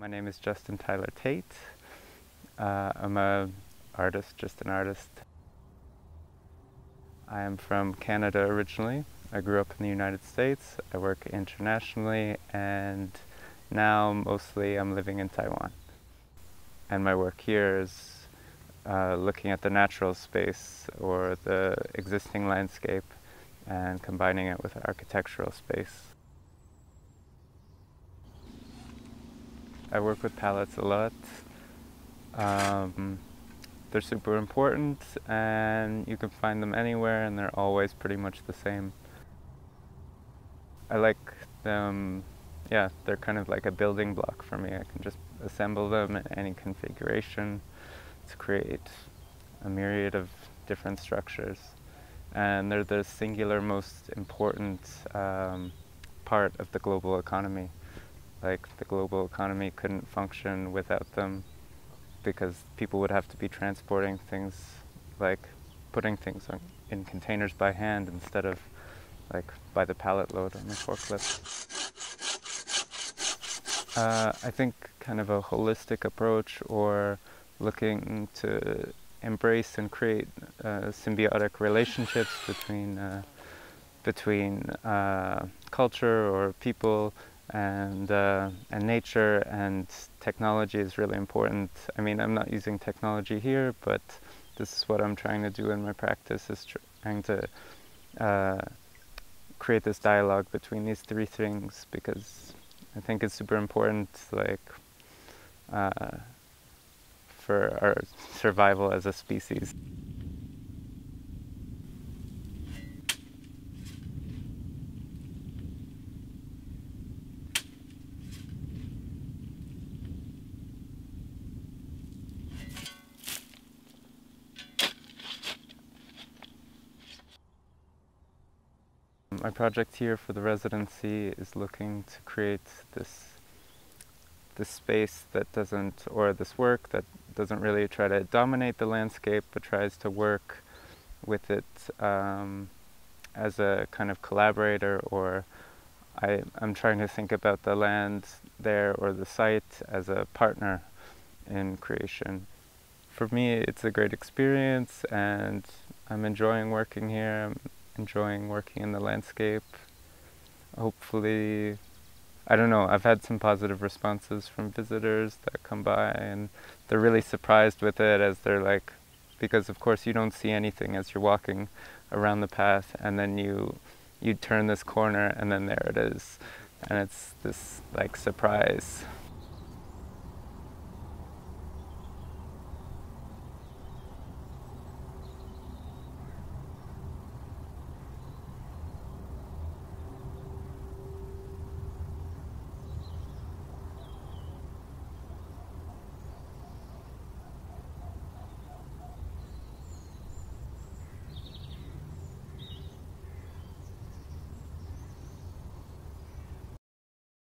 My name is Justin Tyler Tate. Uh, I'm a artist, just an artist. I am from Canada originally. I grew up in the United States. I work internationally and now mostly I'm living in Taiwan. And my work here is uh, looking at the natural space or the existing landscape and combining it with architectural space. I work with pallets a lot. Um, they're super important and you can find them anywhere and they're always pretty much the same. I like them, yeah, they're kind of like a building block for me. I can just assemble them in any configuration to create a myriad of different structures. And they're the singular most important um, part of the global economy like the global economy couldn't function without them because people would have to be transporting things like putting things on, in containers by hand instead of like by the pallet load on the forklift. Uh, I think kind of a holistic approach or looking to embrace and create uh, symbiotic relationships between uh, between uh, culture or people and uh, and nature and technology is really important. I mean, I'm not using technology here, but this is what I'm trying to do in my practice: is trying to uh, create this dialogue between these three things because I think it's super important, like uh, for our survival as a species. My project here for the residency is looking to create this this space that doesn't, or this work that doesn't really try to dominate the landscape, but tries to work with it um, as a kind of collaborator, or I, I'm trying to think about the land there or the site as a partner in creation. For me, it's a great experience, and I'm enjoying working here. Enjoying working in the landscape. Hopefully, I don't know, I've had some positive responses from visitors that come by and they're really surprised with it as they're like, because of course you don't see anything as you're walking around the path and then you you turn this corner and then there it is and it's this like surprise